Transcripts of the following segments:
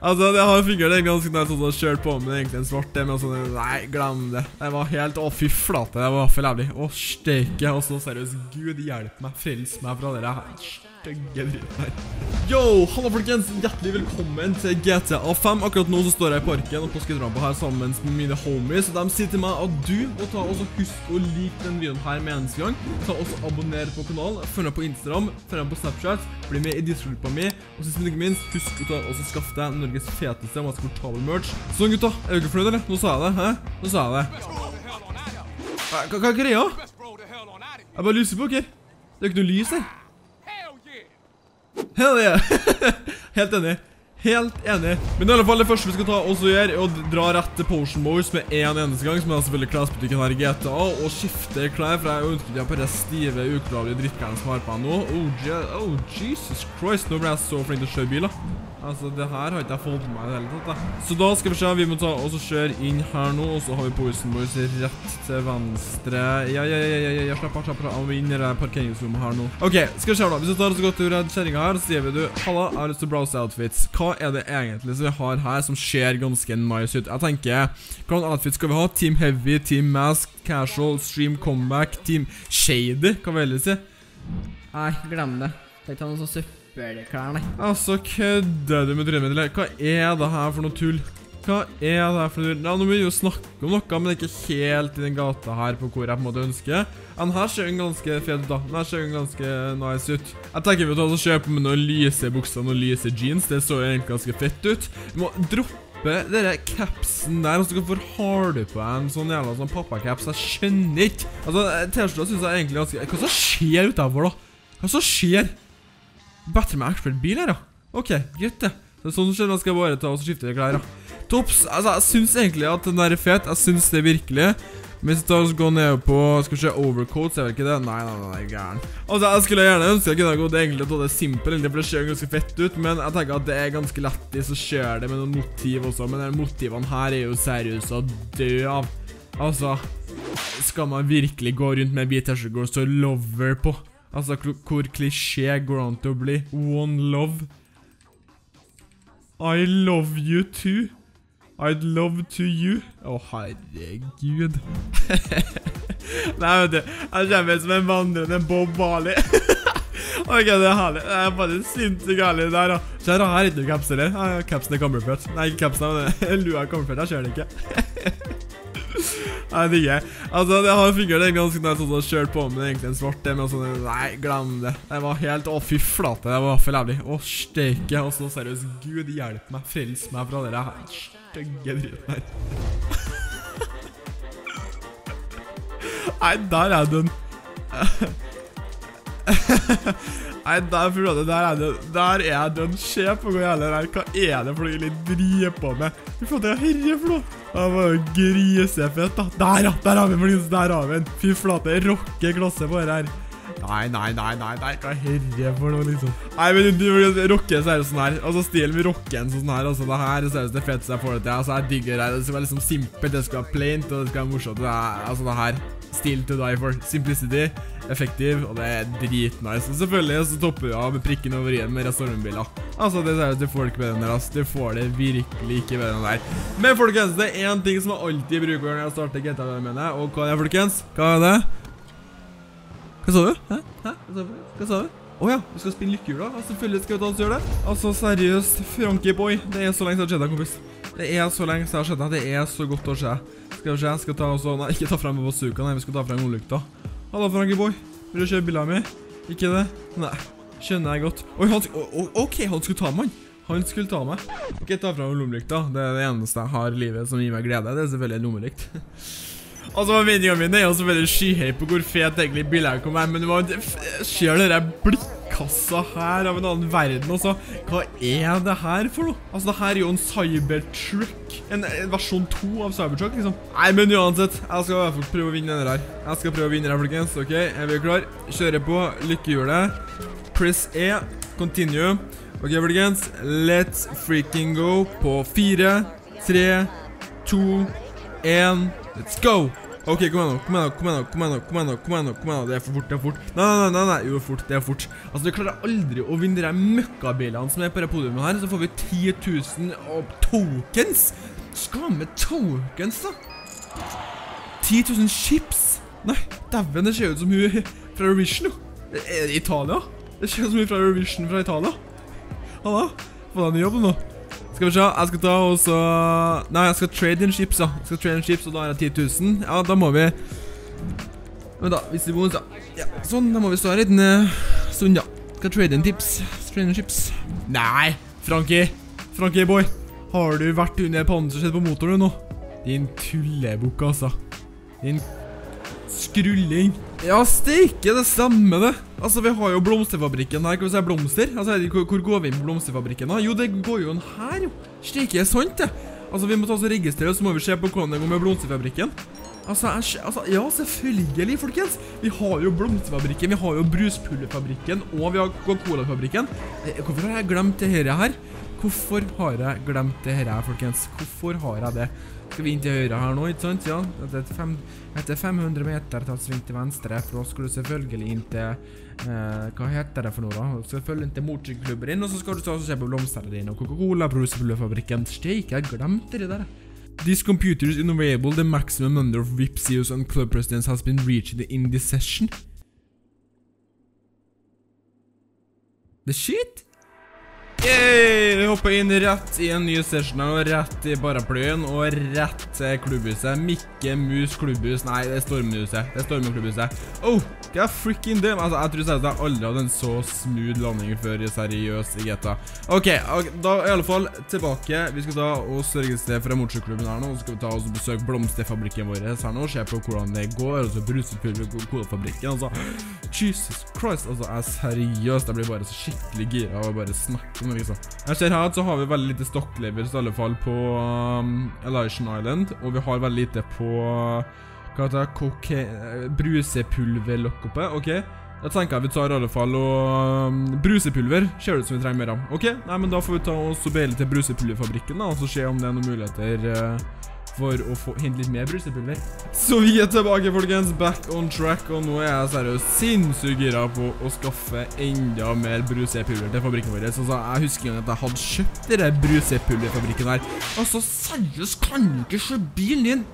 Altså, jeg har fungert egentlig ganske nice sånn kjørt på med egentlig en svart men sånn, nei, glem det. Det var helt, å fy flate, det var for jævlig. Å, steike, og så seriøst, Gud hjelp meg, frels meg fra dere her. Yo, hallo folkens, hjertelig velkommen til GTA 5. Akkurat nå så står jeg i parken og på skudrampa her sammen med mine homies. Og de sier til meg at du må ta og husk å like den videoen her med eneste gang. Ta også abonner på kanalen, følg meg på Instagram, følg meg på Snapchat, bli med i Discord-gruppa mi. Og sist men ikke minst, husk å ta og skaffe deg Norges feteste og mest komfortable merch. Sånn gutta, er du ikke fornøyd eller? Nå sa jeg det, hæ? Nå sa jeg det. Hva er greia? Jeg bare lyser på ok? Det er ikke noe lys her. Hell yeah! Helt enig. Helt enig. Men i alle fall det første vi skal ta oss og gjøre, er å dra rett til Potion Boys med en eneste gang, som er selvfølgelig klesbutikken her i GTA, og skifte klær, for jeg ønsker ikke på det stive, uklavlige drittklærne som har på meg nå. Oh, oh, Jesus Christ, nå ble jeg så flink til å kjøre bil, da. Altså, det her har ikke jeg fått med meg i det hele tatt, da. Så da skal vi se, vi må ta og kjøre inn her nå, og så har vi Poison Boys rett til venstre. Ja, ja, ja, ja, ja, slapp av, slapp av, vi inn i det parkeringsrommet her nå. Ok, skal vi se da, hvis vi tar oss godt til kjæringa her, så sier vi du, Halla, jeg har lyst til browse outfits. Hva er det egentlig som vi har her som ser ganske nice ut? Jeg tenker, Hvilken outfit skal vi ha? Team Heavy, Team Mask, Casual, Stream Comeback, Team Shady, hva vil jeg si? Nei, glem det. Tenk er noen sånne sånn søppelklær, nei. Altså, kødder du med drømmen, eller? Hva er det her for noe tull? Hva er det her for noe? Ja, nå må vi jo snakke om noe, men det er ikke helt i den gata her på hvor jeg på en måte ønsker. Den her ser jo ganske fet ut da. Den her ser jo ganske nice ut. Jeg tenker vi tar og kjøper med noen lyse bukser og noen lyse jeans. Det så jo egentlig ganske fett ut. Vi må droppe denne capsen der, og så hvorfor har du på en sånn jævla sånn pappacaps? Jeg skjønner ikke. Altså, T-skjorta synes jeg egentlig ganske... Hva som skjer utenfor da? Hva som skjer? Bedre med ekspert bil her, da? Ok, greit det. Det er sånn som skjer, da skal jeg bare ta og skifte klær, ja. Tops. Altså, jeg synes egentlig at den der er fet. Jeg synes det virkelig. Men hvis jeg tar og går ned på Skal vi se overcoat, jeg vet ikke det? Nei, nei, nei, gæren. Altså, jeg skulle gjerne ønske jeg kunne gått egentlig til det simpel, egentlig, for det ser ganske fett ut. Men jeg tenker at det er ganske lett i så skjer det med noen motiv også. Men de motivene her er jo seriøse å dø av. Altså, skal man virkelig gå rundt med en hvit T-skjorte og så 'lover' på? Altså, hvor klisjé går an til å bli? One love. I love you too. I'd love to you. Å, oh, herregud. Nei, vet du, jeg kommer som en vandrende Bob Marley. ok, det er herlig. Det er bare sinnssykt herlig der, da. Ser du, her er ikke noe caps, eller? Ja, capsen er kammerført. Nei, ikke capsen, men lua er kammerført. Jeg ser det ikke. Jeg digger. Altså, det har fingeren egentlig ganske nice sånn å kjøre på med egentlig en svart en, men sånn, nei, glem det. Det var helt, å fy flate, det var for jævlig. Å, steike, og så seriøst, Gud hjelp meg, frels meg fra dere her stygge driten her. nei, der er den. Nei, der, det, der er den. Der er den. Se på hvor jævlig her. Hva er det for noe jeg driver på med? Fy faen, det er herre for noe. Det var jo grisefett, da. Der, ja! Der har vi folkens. Der har vi den! Fy flate, rocker klasse på det her. Nei, nei, nei, nei, nei, hva er herre for noe, liksom? Nei, men du rocker så er det sånn her. Altså, stilen vi rocken sånn her, altså, det her er seriøst det feteste jeg får det til. Altså, jeg digger det. Det skal være liksom simpelt, det skal være plaint, og det skal være morsomt. Det er, altså, det her. Stil to die for. Simplicity effektiv, og det er dritnice. Og selvfølgelig så topper vi av med prikken over i-en med restaurantbiler. Altså, det er du får det ikke bedre enn der, altså, Du får det virkelig ikke bedre enn der. Men folkens, det er en ting som jeg alltid bruker når jeg starter GTA med og hva er det, folkens? Hva er det? Hva sa du? Hæ? Hæ? Hva sa du? Åja, vi skal spinne lykkehjula? Selvfølgelig skal vi ta oss gjøre det. Altså, seriøst, Frankie boy, det er så lenge siden jeg har skjedd deg, kompis. Det er så lenge siden jeg har skjedd deg, det er så godt å se. Skal vi se, skal ta oss. Nei, ikke ta frem bazooka, nei, vi skal ta frem olykta. Hallo, Frankieboy. Vil du kjøre bilen min? Ikke det? Nei. Skjønner jeg godt. Oi, han OK, han skulle ta meg. Han skulle ta meg. Ok, ta fram lommelykta. Det er det eneste jeg har i livet som gir meg glede. Det er selvfølgelig lommelykt. altså, meningen min er jo selvfølgelig skyhøy på hvor fet egentlig bildet kom her, men det var ser dere blikkassa her av en annen verden også. Hva er det her for noe? Altså, det her er jo en Cybertruck. En, versjon 2 av Cybertruck, liksom. Nei, men uansett, jeg skal i hvert fall prøve å vinne denne her. Jeg skal prøve å vinne her, folkens. Ok, er vi klar? Kjører på lykkehjulet. Press E. Continue. Ok, folkens. Let's freaking go på 4, 3, 2, 1. Let's go! Ok, kom igjen nå, kom igjen nå, kom igjen nå, kom igjen nå, kom igjen nå, kom igjen nå, kom igjen nå, det er for fort, det er fort. Nei, nei, nei, nei, jo, fort, det er fort. Altså, vi klarer aldri å vinne de møkkabilene som er på det podiumet her, så får vi 10 000 tokens. Skal vi med tokens da? 10 000 chips? Nei, dæven, det ser ut som hun fra Eurovision, jo. Er det Italia? Det ser ut som hun fra Eurovision fra Italia. Halla, få deg en jobb nå. Skal vi se, jeg skal ta og så Nei, jeg skal trade in chips, da. Jeg skal trade in chips, og da har jeg 10 000. Ja, da må vi Men da, hvis vi bonus, da. ja. Sånn, da må vi stå her en eh, stund, ja. Skal trade in tips. Trade in chips. Nei, Frankie. Frankie boy. Har du vært under pansersett på motoren nå? Din tullebukk, altså. Din skrulling. Ja, steike, det stemmer det. Altså, vi har jo blomsterfabrikken her. Kan vi blomster? Altså, hvor, hvor går vi inn på blomsterfabrikken da? Jo, det går jo en her, jo. Steike, er sant det? Altså, vi må ta oss og registrere, så må vi se på hvordan det går med blomsterfabrikken. Altså, jeg, altså, ja, selvfølgelig, folkens. Vi har jo blomsterfabrikken, vi har jo bruspullefabrikken, og vi har Coca-Cola-fabrikken. Eh, Hvorfor har jeg glemt det her? Hvorfor har jeg glemt det her, folkens? Hvorfor har jeg det? Skal vi inn til høyre her nå, ikke sant? Ja, etter, fem, etter 500 meter ta sving til venstre, for da skal du selvfølgelig inn til eh, Hva heter det for noe, da? Følge inn til motorsykkelklubben din, og så skal du også kjøpe blomstene dine og Coca-Cola, bruspullerfabrikken. Steak, jeg glemte det der. This computer is unavailable. The maximum number of VIP CEOs and club presidents has been reached in this session. The shit? Yay! Vi hopper inn rett i en ny session og rett i paraplyen og rett til klubbhuset. Mikke Mus klubbhus. Nei, det er Stormhuset. Det er Stormklubbhuset. Oh, hva freaking damn. Altså, jeg tror jeg aldri hadde en så smooth landing før seriøs i GTA. Ok, da i alle fall tilbake. Vi skal ta og sørge sted fra motorklubben her nå. Så skal vi ta og besøke blomsterfabrikken vår her nå. Se på hvordan det går. Og så brusepulver kodefabrikken. Altså, Jesus Christ. Altså, jeg er seriøst. Jeg blir bare så skikkelig gira av å bare snakke det, liksom. Jeg ser her at så har vi veldig lite stokklevers i alle fall på um, Elysian Island. Og vi har veldig lite på Hva heter det? Koke... Brusepulverlokk oppe. Ok. Da tenker jeg vi tar i alle fall og um, Brusepulver ser det ut som vi trenger mer av. Ok, nei, men da får vi ta oss og beile til brusepulverfabrikken da, og så se om det er noen muligheter uh, for å få hente litt mer brusepulver. Så vi er tilbake, folkens. Back on track. Og nå er jeg seriøst sinnssykt gira på å skaffe enda mer brusepulver til fabrikken vår. Så jeg husker jo at jeg hadde kjøpt denne brusepulverfabrikken her. Altså, seriøst, kan du ikke se bilen din?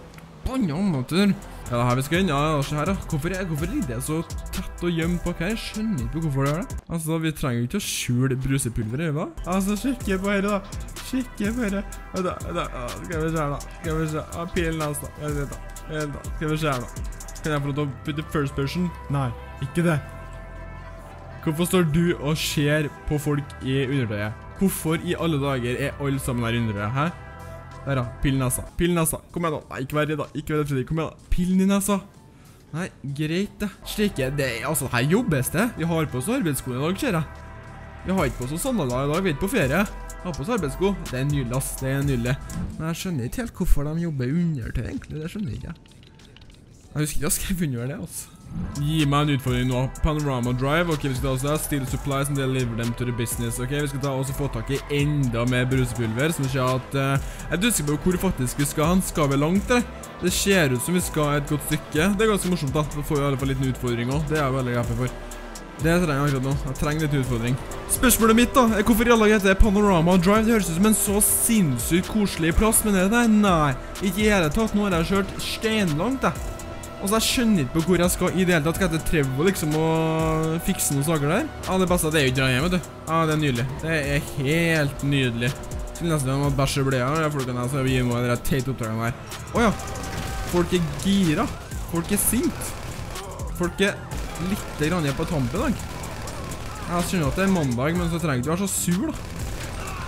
Banna amatør. Er det her vi skal inn? Ja, ja, se her, da. Hvorfor, hvorfor ligger det så tett og gjemt bak her? Jeg skjønner ikke hvorfor det gjør det. Altså, vi trenger ikke å skjule brusepulveret, hva? Altså, kikke på her, da. Kikke på her. Vent da, da, skal vi se her, da. Skal vi se. Ah, pilen hans, da. Vent da. Vent da. Skal vi se her, da. Kan jeg få lov til å putte first person? Nei, ikke det. Hvorfor står du og ser på folk i undertøyet? Hvorfor i alle dager er alle sammen her i undertøyet, hæ? Der, da. Pill nesa. Pill nesa. Kom igjen, da. Nei, ikke vær redd, da. Ikke vær redd, Fredrik. Kom igjen, da. Pillen i nesa. Nei, greit, det. Slike det er, Altså, her jobbes det. Vi har på oss arbeidsskoene i dag, ser jeg. Vi har ikke på oss sandaler i dag. Vi er ikke på ferie. Vi har på oss arbeidssko. Det er nydelig, ass. Det er nydelig. Men jeg skjønner ikke helt hvorfor de jobber under undertøy, egentlig. Det skjønner jeg ikke. Jeg husker ikke jeg skrev under det, altså. Gi meg en utfordring nå. Panorama Drive. Ok, vi skal ta oss der. Steal supplies and deliver them to the business. Ok, vi skal ta oss og få tak i enda mer brusepulver. Som skjer at uh, Jeg er usikker på hvor faktisk vi skal Han Skal vi langt, eller? Det ser ut som vi skal et godt stykke. Det er ganske morsomt, da. Da får vi i alle fall en liten utfordring òg. Det er jeg veldig happy for. Det trenger jeg akkurat nå. Jeg trenger litt utfordring. Spørsmålet mitt da, er hvorfor i alle heter det Panorama Drive? Det høres ut som en så sinnssykt koselig plass, men er det det? Nei, ikke i hele tatt. Nå har jeg kjørt steinlangt. Altså, jeg skjønner ikke på hvor jeg skal i det hele tatt. Skal jeg til Trevo liksom og fikse noen saker der? Ja, det beste det er jo ikke hjem, vet du. Ja, det er nydelig. Det er helt nydelig. Til nesten ha bæsj bæsje bleia. Ja, folkene her, så gir meg den teite oppdragene her. Åja. Folk er gira. Folk er sint. Folk er litt grann på tampen i dag. Jeg skjønner at det er mandag, men så trenger du ikke være så sur, da.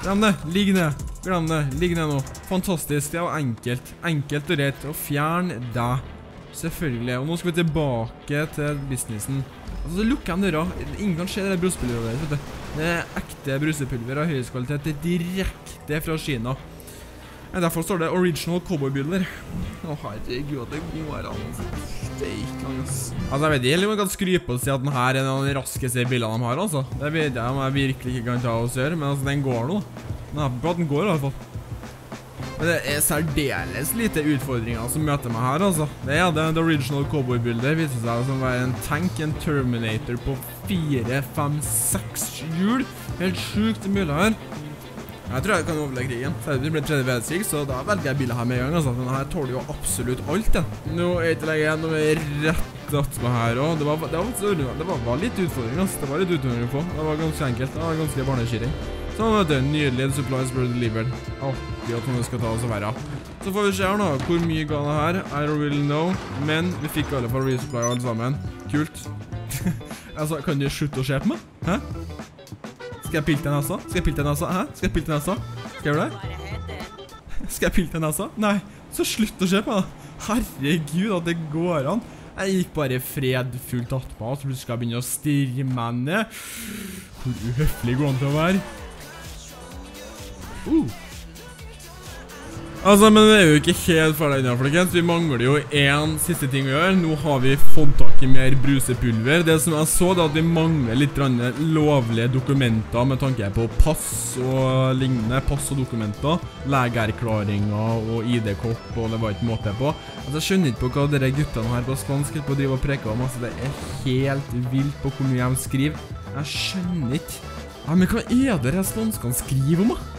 Glem det. Ligg ned. Glem det. Ligg ned nå. Fantastisk. Det var enkelt. Enkelt og rett. Og fjern deg. Selvfølgelig. Og nå skal vi tilbake til businessen. Altså, så lukker han døra. Ingen kan se det brusepulveret deres, vet du. Det er ekte brusepulver av høyest kvalitet. Det er direkte fra Kina. Derfor står det original cowboybiler. Å, herregud, det går an. Steik, ass. Altså, jeg vet ikke om jeg kan skrype og si at denne er en av de raskeste bilene de har, altså. Det vet jeg om jeg virkelig ikke kan ta oss gjøre, men altså, den går nå. Er på at den går i hvert fall. Men det er særdeles lite utfordringer som møter meg her, altså. Det er det. The original cowboybildet viser seg som å være en tank, en Terminator på fire, fem, seks hjul. Helt sjukt mulig her. Jeg tror jeg kan overleve krigen. Det blir tredje verdenskrig, så da velger jeg bilen her med en gang. altså. Den her tåler jo absolutt alt, den. Nå er det ikke lenger igjen. Nå er vi rett attmed her òg. Det, var, det, var, det, var, det var, litt utfordring, altså. Det var litt utfordring å få. Det var ganske enkelt. Det var ganske barneskirring. Så vet du, nydelig. The supplies were delivered. Artig at noen skal ta oss og være. Så får vi se her nå. Hvor mye ga det her? I don't really know. Men vi fikk alle fall resupply alle sammen. Kult. altså, kan du slutte å se på meg? Hæ? Skal jeg pilte deg nesa? Skal jeg pilte deg nesa? Hæ? Skal jeg pilte deg nesa? Skal jeg gjøre det? Skal jeg pilte deg nesa? Nei, så slutt å se på meg. da. Herregud, at det går an. Jeg gikk bare fredfullt attpå, så plutselig skal jeg begynne å stirre meg ned. Hvor uhøflig går han til å være? Uh. Altså, men det er jo ikke helt ferdig ennå, folkens. Vi mangler jo én siste ting å gjøre. Nå har vi fått tak i mer brusepulver. Det som jeg så, det er at vi mangler litt lovlige dokumenter med tanke på pass og lignende. Pass og dokumenter. Legeerklæringer og ID-kort, og det var ikke måte på. Altså, Jeg skjønner ikke på hva dere guttene her på spansk på å drive og preke om. Altså, Det er helt vilt på hvor mye de skriver. Jeg skjønner ikke. Ja, Men hva er det de spanskene skriver om, da?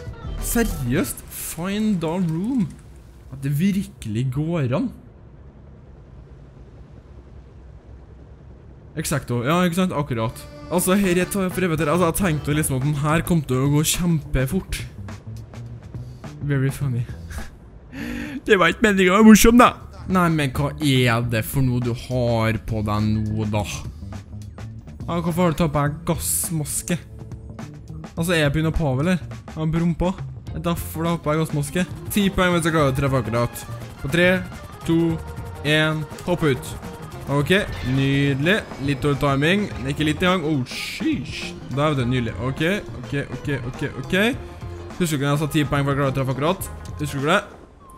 Seriøst? Find a room? At det virkelig går an? Exacto. Ja, ikke sant? Akkurat. Altså, her jeg tar for evig Altså, jeg tenkte liksom at den her kom til å gå kjempefort. Very funny. Det var ikke meningen å være morsom, da. Nei, men hva er det for noe du har på deg nå, da? Ja, hvorfor har du tatt på deg gassmaske? Altså, er jeg på Pavel, eller? Han brumpa. Da hoppe jeg gassmaske. Ti poeng hvis jeg klarer å treffe akkurat. På tre, to, én, hopp ut. Ok, nydelig. Litt dårlig timing. Ikke litt engang. Oh, sheesh. Da er det nydelig. Ok, ok, ok, ok, ok. Husker du ikke når jeg sa ti poeng for å klare å treffe akkurat? Husker du det?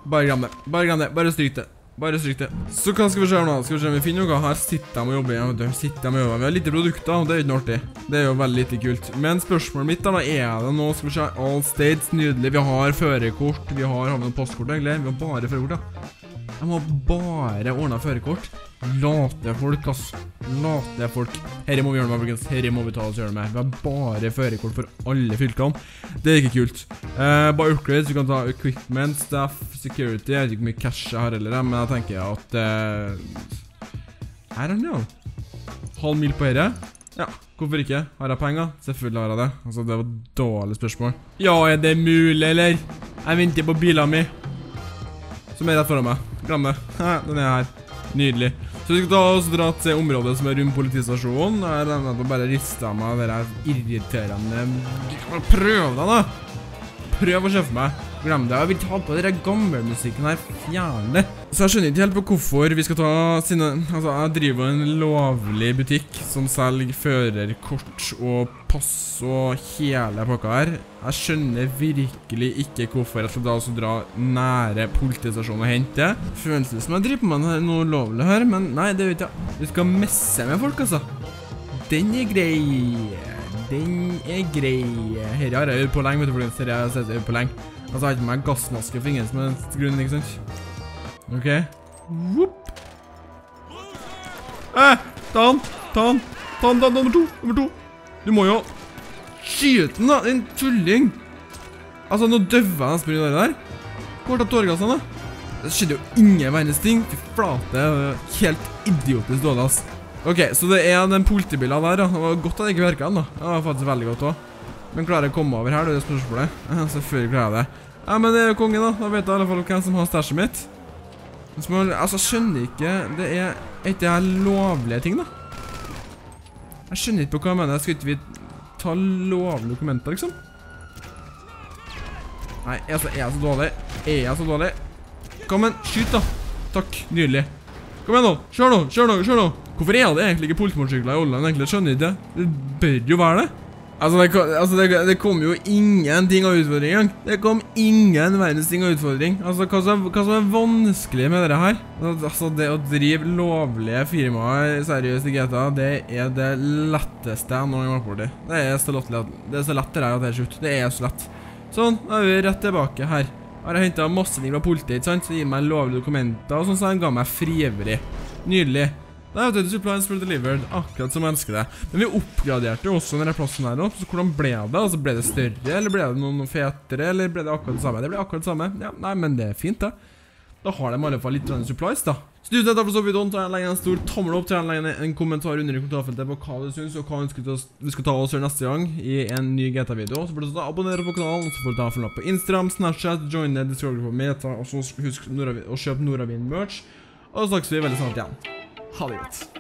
Bare glem det. Bare glem det. Bare stryk det. Bare stryk det. Så hva skal vi se her nå? Skal vi se om vi finner noe? Her sitter de og jobber igjen. vet du. Sitter de og jobber. Vi har lite produkter, og det er ikke noe artig. Det er jo veldig lite kult. Men spørsmålet mitt da, da er det nå Skal vi se. All States, nydelig. Vi har førekort, Vi har, har vi noen postkort, egentlig? Vi har bare førekort, ja. Jeg må bare ordne førerkort. Late folk, ass. Late folk. Herre må vi gjøre noe med, folkens. Herre må vi ta oss gjøre med. Vi har bare førerkort for alle fylkene. Det er ikke kult. Eh, bare upgrades. Vi kan ta equipment, staff, security. Jeg vet ikke hvor mye cash jeg har heller, men jeg tenker at eh, I don't know. Halv mil på dette? Ja, hvorfor ikke? Har jeg penger? Selvfølgelig har jeg det. Altså, det var et dårlig spørsmål. Ja, er det mulig, eller? Jeg venter på bilen min. Som er rett foran meg. Glem det. Den er her. Nydelig. Så vi skal ta oss dra til området som er rundt politistasjonen. Jeg regner med å bare riste av meg det der irriterende Prøv deg, da! Prøv å kjøpe meg. Glem det. Jeg vil ta på den gammelmusikken her. Fjern det. Så jeg skjønner ikke helt på hvorfor vi skal ta sine Altså, jeg driver en lovlig butikk som selger førerkort og pass og hele pakka her. Jeg skjønner virkelig ikke hvorfor jeg skal da også dra nære politistasjonen og hente. Føles det som jeg driver med noe lovlig her, men nei, det vet jeg. Vi skal messe med folk, altså. Den er grei. Den er grei. Her har jeg øvd på lenge, vet du, folkens. Her har jeg øvd på lenge. Altså, jeg har ikke med meg gassmaske for ingen som helst grunn, ikke sant? Ok. Whoop. Eh, ta han, ta han, ta han, ta han, nummer to, nummer to. Du må jo skyte den da, din tulling. Altså, nå døver jeg nesten i det der. Hvor tar tåregassene? Det skjedde jo ingen verdens ting. Fy flate, helt idiotisk dårlig, ass. Ok, så det er den politibilen der, da. Det var godt at jeg ikke virket den, da. Det var faktisk veldig godt også. Men klarer jeg å komme over her, det er spørsmålet. Selvfølgelig klarer jeg det. Ja, men det er jo kongen, da. Da vet jeg i alle fall hvem som har stæsjet mitt. Men, altså, skjønner ikke Det er ikke det lovlige ting, da? Jeg skjønner ikke på hva jeg mener. Skal ikke vi ta lovlige dokumenter, liksom? Nei, er jeg, så, er jeg så dårlig? Er jeg så dårlig? Kom igjen, skyt da. Takk, nydelig. Kom igjen nå, kjør nå, kjør nå, kjør nå. Hvorfor er det egentlig ikke politimotorsykler i Åland? Egentlig skjønner ikke det. Det bør jo være det. Altså, det, kom- altså det, det kom jo ingenting av utfordring engang. Det kom ingen verdens ting av utfordring. Altså, hva som, hva som er vanskelig med dette her? Altså, det å drive lovlige firmaer seriøst i GTA, det er det letteste jeg noen gang har vært borti. Det er så lett, det er at det er slutt. Det er så lett. Sånn, da er vi rett tilbake her. Her Har jeg hentet masse ting fra politiet, ikke sant? Så gir meg lovlige dokumenter, og sånn, så han ga meg frivillig. Nydelig. Da det supplies for delivered, akkurat som jeg ønsker det. Men vi oppgraderte jo også denne plassen her også, så hvordan ble det? Altså, ble det større, eller ble det noe fetere, eller ble det akkurat det samme? Det ble akkurat det samme. Ja, nei, men det er fint da. Da har de i alle fall litt supplies da. Så tusen takk for så videoen, ta legge en stor tommel opp, ta legger en kommentar under i kommentarfeltet på hva du synes, og hva du at vi skal ta oss gjøre neste gang i en ny GTA-video. Så får du abonnere på kanalen, så får du ta opp på Instagram, Snapchat, joine Discord på Meta, og så husk å kjøpe Nordavind merch. Og så snakkes vi veldig snart igjen. Ha det godt.